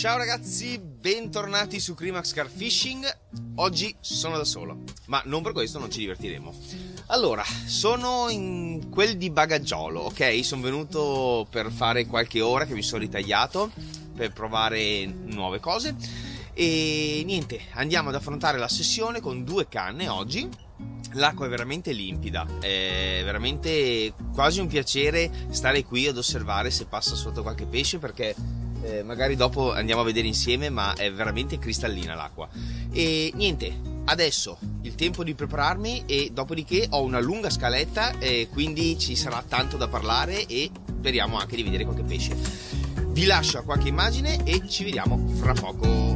Ciao ragazzi, bentornati su Crimax Car Fishing. Oggi sono da solo, ma non per questo non ci divertiremo. Allora, sono in quel di Bagaggiolo, ok? Sono venuto per fare qualche ora che mi sono ritagliato per provare nuove cose. E niente, andiamo ad affrontare la sessione con due canne oggi. L'acqua è veramente limpida, è veramente quasi un piacere stare qui ad osservare se passa sotto qualche pesce perché eh, magari dopo andiamo a vedere insieme, ma è veramente cristallina l'acqua. E niente, adesso il tempo di prepararmi e dopodiché ho una lunga scaletta, e quindi ci sarà tanto da parlare e speriamo anche di vedere qualche pesce. Vi lascio a qualche immagine e ci vediamo fra poco.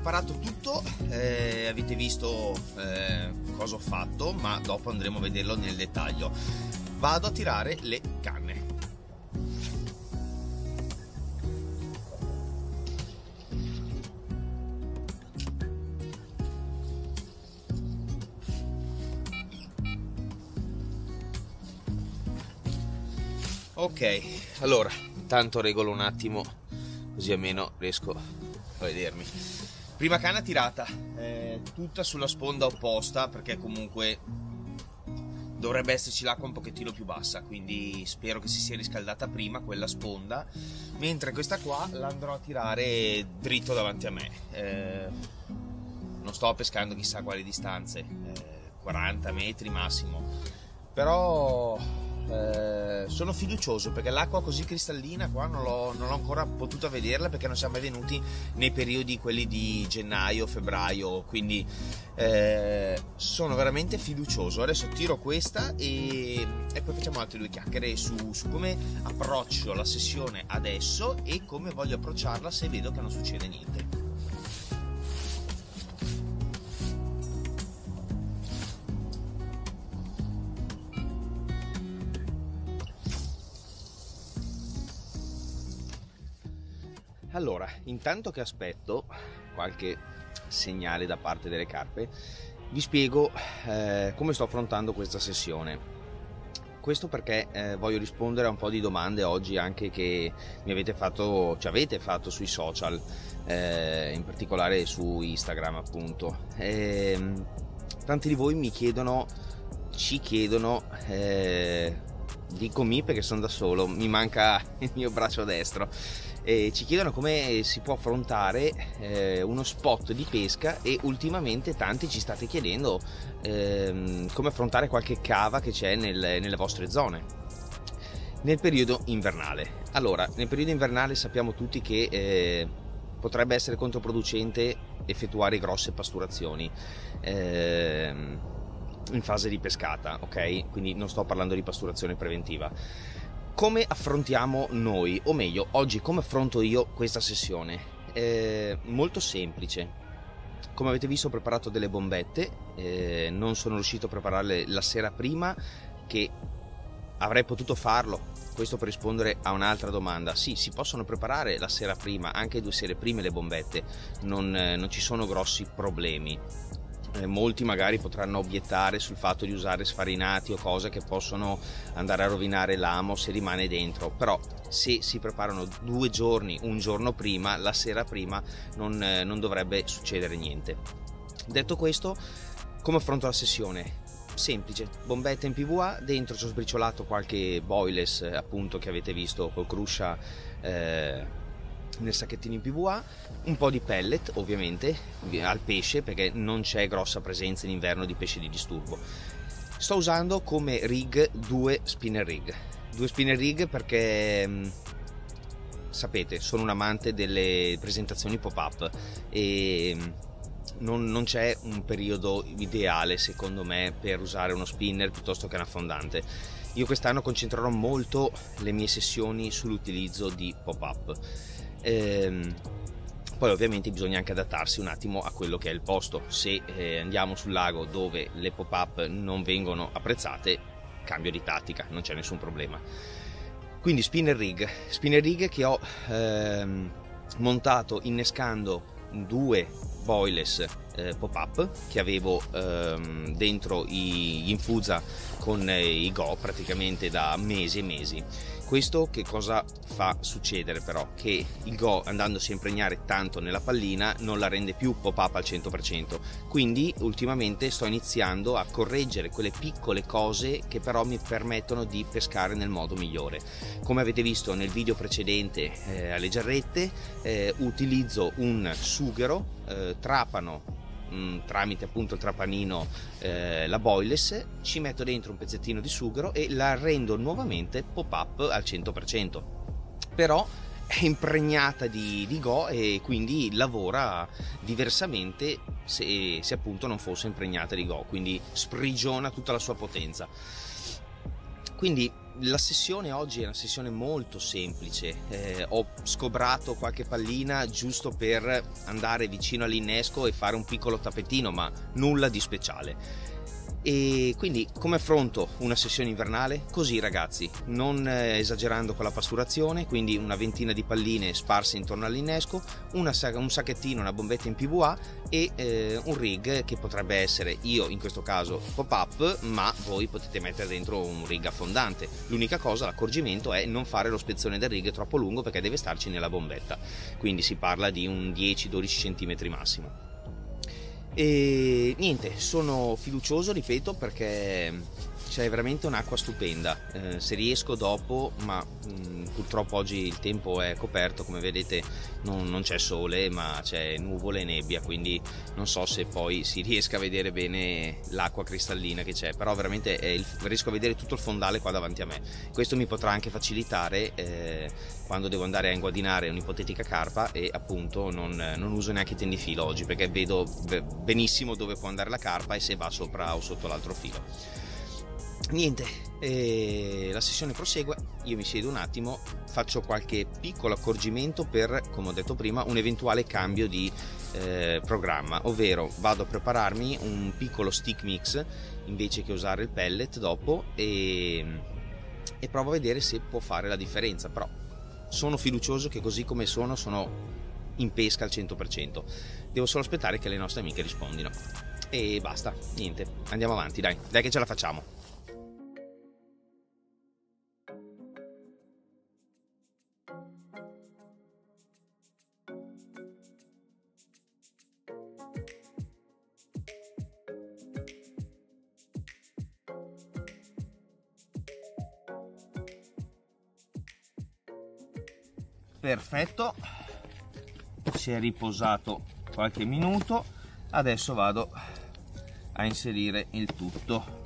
Preparato tutto, eh, avete visto eh, cosa ho fatto, ma dopo andremo a vederlo nel dettaglio. Vado a tirare le canne. Ok, allora, intanto regolo un attimo, così almeno riesco a vedermi. Prima canna tirata, eh, tutta sulla sponda opposta perché comunque dovrebbe esserci l'acqua un pochettino più bassa, quindi spero che si sia riscaldata prima quella sponda, mentre questa qua la andrò a tirare dritto davanti a me. Eh, non sto pescando chissà quali distanze, eh, 40 metri massimo, però eh, sono fiducioso perché l'acqua così cristallina qua non l'ho, non l'ho, ancora potuta vederla perché non siamo mai venuti nei periodi quelli di gennaio, febbraio, quindi eh, sono veramente fiducioso. Adesso tiro questa e, e poi facciamo altre due chiacchiere su, su, come approccio la sessione adesso e come voglio approcciarla se vedo che non succede niente. Allora, intanto che aspetto qualche segnale da parte delle carpe, vi spiego eh, come sto affrontando questa sessione. Questo perché eh, voglio rispondere a un po' di domande oggi anche che mi avete fatto, ci avete fatto sui social, eh, in particolare su Instagram appunto. E, ehm, tanti di voi mi chiedono, ci chiedono, eh, dico mi perché sono da solo, mi manca il mio braccio destro eh, ci chiedono come si può affrontare eh, uno spot di pesca e ultimamente tanti ci state chiedendo ehm, come affrontare qualche cava che c'è nel, nelle vostre zone nel periodo invernale. Allora, nel periodo invernale sappiamo tutti che eh, potrebbe essere controproducente effettuare grosse pasturazioni eh, in fase di pescata, ok? Quindi non sto parlando di pasturazione preventiva. Come affrontiamo noi, o meglio, oggi come affronto io questa sessione? Eh, molto semplice. Come avete visto ho preparato delle bombette, eh, non sono riuscito a prepararle la sera prima che avrei potuto farlo. Questo per rispondere a un'altra domanda. Sì, si possono preparare la sera prima, anche due sere prime le bombette, non, eh, non ci sono grossi problemi. Eh, molti magari potranno obiettare sul fatto di usare sfarinati o cose che possono andare a rovinare l'amo se rimane dentro, però se si preparano due giorni, un giorno prima, la sera prima, non, eh, non dovrebbe succedere niente. Detto questo, come affronto la sessione? semplice, bombetta in PVA, dentro ci ho sbriciolato qualche boilers appunto che avete visto col cruscia eh, nel sacchettino in PVA, un po' di pellet ovviamente al pesce perché non c'è grossa presenza in inverno di pesce di disturbo. Sto usando come rig due spinner rig, due spinner rig perché mm, sapete sono un amante delle presentazioni pop-up e mm, non, non, c'è un periodo ideale secondo me per usare uno spinner piuttosto che un affondante. Io quest'anno concentrerò molto le mie sessioni sull'utilizzo di pop-up. Ehm, poi ovviamente bisogna anche adattarsi un attimo a quello che è il posto. Se eh, andiamo sul lago dove le pop-up non vengono apprezzate, cambio di tattica, non c'è nessun problema. Quindi spinner rig, spinner rig che ho ehm, montato innescando due boilers eh, pop-up che avevo ehm, dentro gli infusa con eh, i Go praticamente da mesi e mesi questo che cosa fa succedere però? Che il Go andandosi a impregnare tanto nella pallina non la rende più pop-up al 100%, quindi ultimamente sto iniziando a correggere quelle piccole cose che però mi permettono di pescare nel modo migliore. Come avete visto nel video precedente eh, alle giarrette, eh, utilizzo un sughero, eh, trapano mh, mm, tramite appunto il trapanino eh, la boiless, ci metto dentro un pezzettino di sughero e la rendo nuovamente pop up al 100%. Però è impregnata di, di, Go e quindi lavora diversamente se, se, appunto non fosse impregnata di Go, quindi sprigiona tutta la sua potenza. Quindi la sessione oggi è una sessione molto semplice, eh, ho scobrato qualche pallina giusto per andare vicino all'innesco e fare un piccolo tappetino, ma nulla di speciale. E quindi come affronto una sessione invernale? Così ragazzi, non eh, esagerando con la pasturazione, quindi una ventina di palline sparse intorno all'innesco, una, un sacchettino, una bombetta in PVA e eh, un rig che potrebbe essere io in questo caso pop-up, ma voi potete mettere dentro un rig affondante. L'unica cosa, l'accorgimento è non fare lo spezzone del rig troppo lungo perché deve starci nella bombetta, quindi si parla di un 10-12 cm massimo. E niente, sono fiducioso, ripeto, perché c'è veramente un'acqua stupenda. Eh, se riesco dopo, ma mh, mm, purtroppo oggi il tempo è coperto, come vedete non, non, c'è sole, ma c'è nuvole e nebbia, quindi non so se poi si riesca a vedere bene l'acqua cristallina che c'è, però veramente il, riesco a vedere tutto il fondale qua davanti a me. Questo mi potrà anche facilitare eh, quando devo andare a inguadinare un'ipotetica carpa e appunto non, non uso neanche i tendifilo oggi perché vedo benissimo dove può andare la carpa e se va sopra o sotto l'altro filo niente eh, la sessione prosegue io mi siedo un attimo faccio qualche piccolo accorgimento per come ho detto prima un eventuale cambio di eh, programma ovvero vado a prepararmi un piccolo stick mix invece che usare il pellet dopo e, e provo a vedere se può fare la differenza però sono fiducioso che così come sono sono in pesca al 100% devo solo aspettare che le nostre amiche rispondino. E basta niente andiamo avanti dai dai che ce la facciamo perfetto. Si è riposato qualche minuto. Adesso vado a inserire il tutto.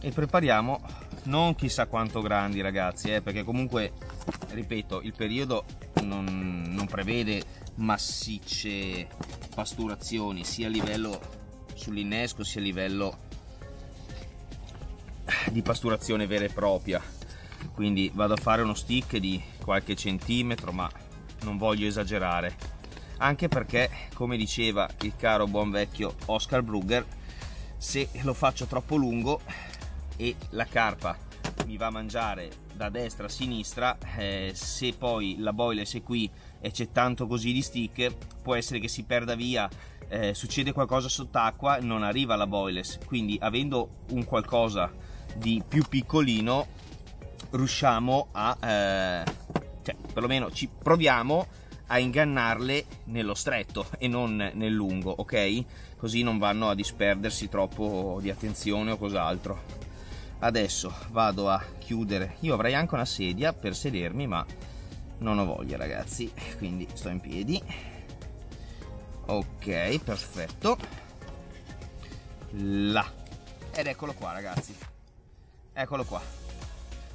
E prepariamo non chissà quanto grandi ragazzi eh, perché comunque ripeto il periodo non, non prevede massicce pasturazioni sia a livello sull'innesco sia a livello di pasturazione vera e propria quindi vado a fare uno stick di qualche centimetro ma non voglio esagerare. Anche perché come diceva il caro buon vecchio Oscar Brugger se lo faccio troppo lungo e la carpa mi va a mangiare da destra a sinistra eh, se poi la boiler è qui e c'è tanto così di stick può essere che si perda via eh, succede qualcosa sott'acqua non arriva la boilers quindi avendo un qualcosa di più piccolino riusciamo a eh, cioè perlomeno ci proviamo a ingannarle nello stretto e non nel lungo ok? Così non vanno a disperdersi troppo di attenzione o cos'altro. Adesso vado a chiudere. Io avrei anche una sedia per sedermi ma non ho voglia ragazzi. Quindi sto in piedi. Ok perfetto. Là. Ed eccolo qua ragazzi. Eccolo qua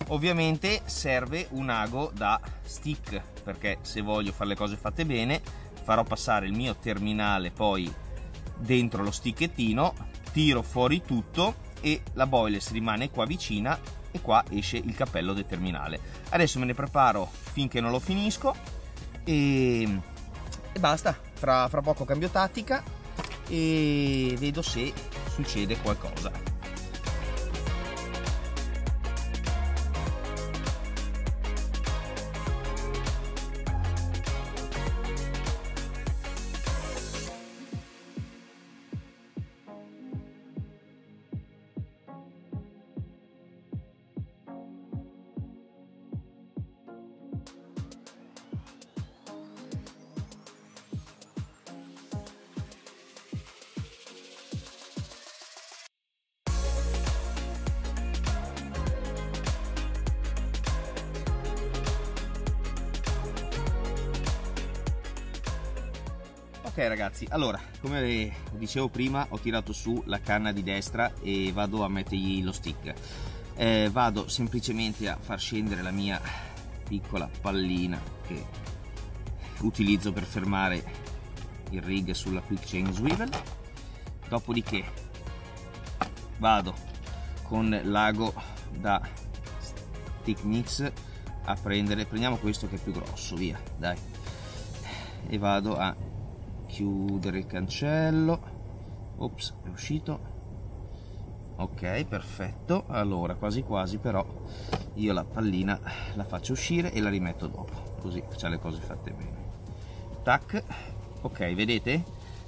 ovviamente serve un ago da stick perché se voglio fare le cose fatte bene farò passare il mio terminale poi dentro lo sticchettino tiro fuori tutto e la boilers rimane qua vicina e qua esce il cappello del terminale. Adesso me ne preparo finché non lo finisco e, e basta. Fra, fra poco cambio tattica e vedo se succede qualcosa ragazzi allora come dicevo prima ho tirato su la canna di destra e vado a mettergli lo stick. Eh, vado semplicemente a far scendere la mia piccola pallina che utilizzo per fermare il rig sulla quick chain swivel dopodiché vado con l'ago da stick mix a prendere prendiamo questo che è più grosso via dai. E vado a chiudere il cancello. Ops è uscito. Ok perfetto. Allora quasi quasi però io la pallina la faccio uscire e la rimetto dopo così facciamo le cose fatte bene. Tac. Ok vedete?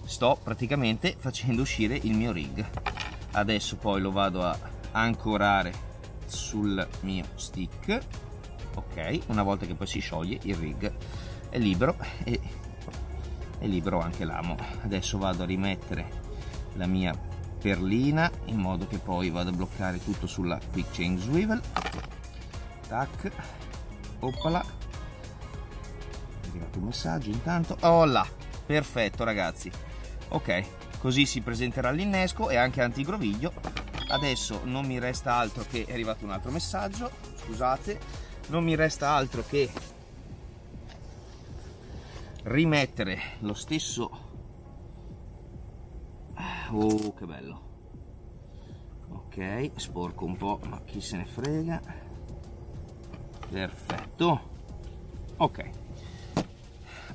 Sto praticamente facendo uscire il mio rig. Adesso poi lo vado a ancorare sul mio stick. Ok una volta che poi si scioglie il rig è libero e e libero anche l'amo. Adesso vado a rimettere la mia perlina in modo che poi vado a bloccare tutto sulla quick chain swivel. Tac. Oppala è arrivato un messaggio intanto. Oh là! Perfetto ragazzi. Ok così si presenterà l'innesco e anche antigroviglio. Adesso non mi resta altro che è arrivato un altro messaggio scusate non mi resta altro che rimettere lo stesso. Oh che bello. Ok sporco un po' ma chi se ne frega. Perfetto. Ok.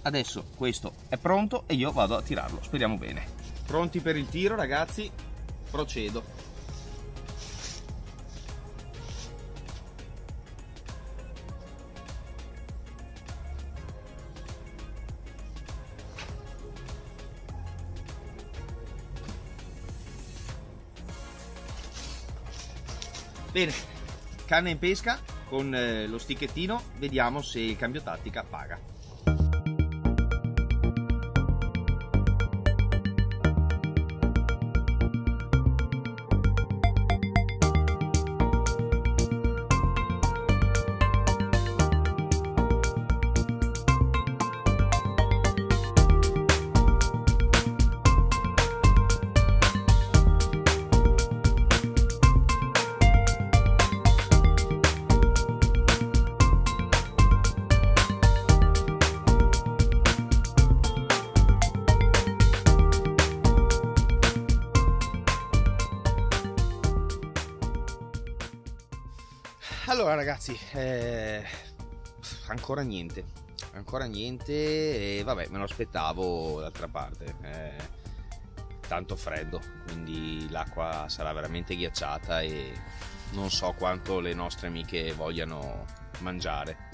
Adesso questo è pronto e io vado a tirarlo. Speriamo bene. Pronti per il tiro ragazzi? Procedo Bene, canna in pesca con eh, lo sticchettino, vediamo se il cambio tattica paga. Allora ragazzi, eh, ancora niente, ancora niente e vabbè me lo aspettavo d'altra parte. Eh, tanto freddo, quindi l'acqua sarà veramente ghiacciata e non so quanto le nostre amiche vogliano mangiare.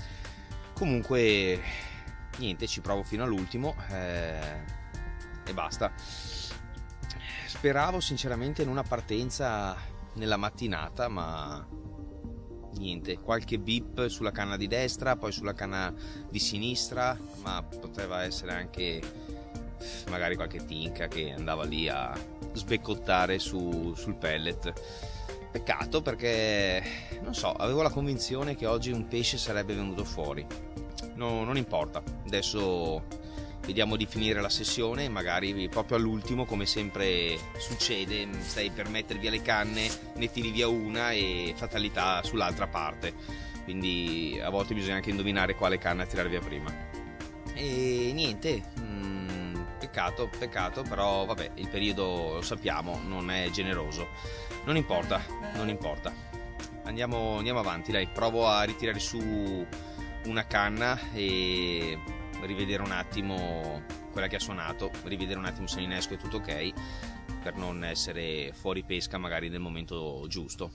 Comunque niente, ci provo fino all'ultimo eh, e basta. Speravo sinceramente in una partenza nella mattinata, ma niente, qualche bip sulla canna di destra, poi sulla canna di sinistra, ma poteva essere anche magari qualche tinca che andava lì a sbeccottare su, sul pellet. Peccato perché, non so, avevo la convinzione che oggi un pesce sarebbe venuto fuori. No, non importa, adesso vediamo di finire la sessione, magari proprio all'ultimo, come sempre succede, stai per mettere via le canne, ne tiri via una e fatalità sull'altra parte. Quindi a volte bisogna anche indovinare quale canna tirare via prima. E niente, mm, peccato, peccato, però vabbè, il periodo lo sappiamo, non è generoso. Non importa, non importa. Andiamo, andiamo avanti, dai, provo a ritirare su una canna e rivedere un attimo quella che ha suonato, rivedere un attimo se l'innesco è tutto ok per non essere fuori pesca magari nel momento giusto.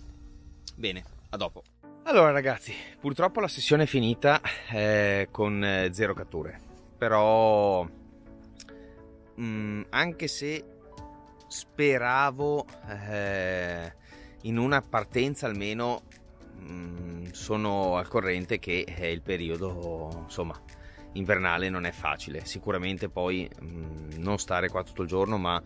Bene, a dopo. Allora ragazzi, purtroppo la sessione è finita eh, con eh, zero catture, però mh, mm, anche se speravo eh, in una partenza almeno mh, mm, sono al corrente che è il periodo insomma invernale non è facile. Sicuramente poi mh, mm, non stare qua tutto il giorno, ma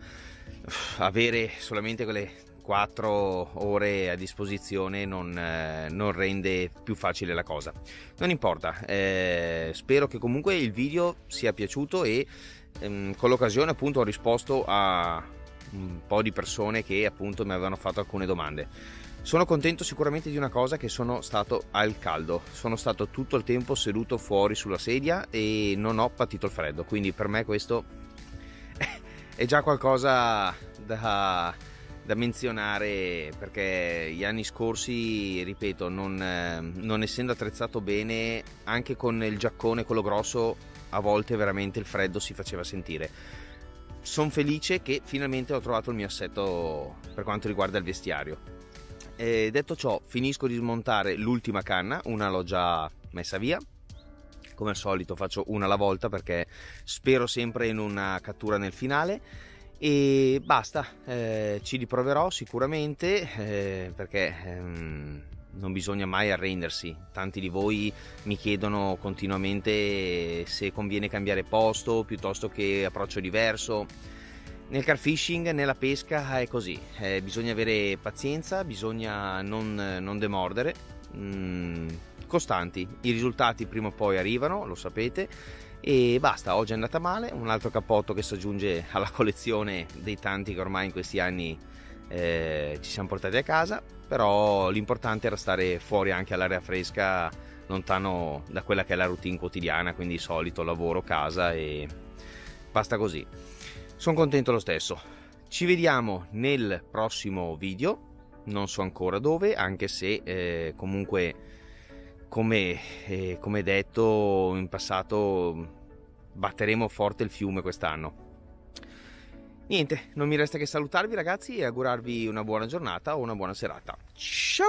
avere solamente quelle 4 ore a disposizione non, eh, non, rende più facile la cosa. Non importa, eh, spero che comunque il video sia piaciuto e ehm, con l'occasione appunto ho risposto a un po' di persone che appunto mi avevano fatto alcune domande. Sono contento sicuramente di una cosa che sono stato al caldo, sono stato tutto il tempo seduto fuori sulla sedia e non ho patito il freddo, quindi per me questo è già qualcosa da, da menzionare perché gli anni scorsi, ripeto, non, non essendo attrezzato bene, anche con il giaccone, quello grosso, a volte veramente il freddo si faceva sentire sono felice che finalmente ho trovato il mio assetto per quanto riguarda il vestiario. E detto ciò, finisco di smontare l'ultima canna, una l'ho già messa via. Come al solito faccio una alla volta perché spero sempre in una cattura nel finale e basta, eh, ci riproverò sicuramente eh, perché ehm, non bisogna mai arrendersi. Tanti di voi mi chiedono continuamente se conviene cambiare posto piuttosto che approccio diverso nel car fishing, nella pesca è così, eh, bisogna avere pazienza, bisogna non, non demordere, mm, costanti, i risultati prima o poi arrivano, lo sapete, e basta, oggi è andata male, un altro cappotto che si aggiunge alla collezione dei tanti che ormai in questi anni eh, ci siamo portati a casa, però l'importante era stare fuori anche all'aria fresca, lontano da quella che è la routine quotidiana, quindi solito lavoro, casa e basta così sono contento lo stesso. Ci vediamo nel prossimo video, non so ancora dove, anche se eh, comunque come, eh, come detto in passato batteremo forte il fiume quest'anno. Niente, non mi resta che salutarvi ragazzi e augurarvi una buona giornata o una buona serata. Ciao!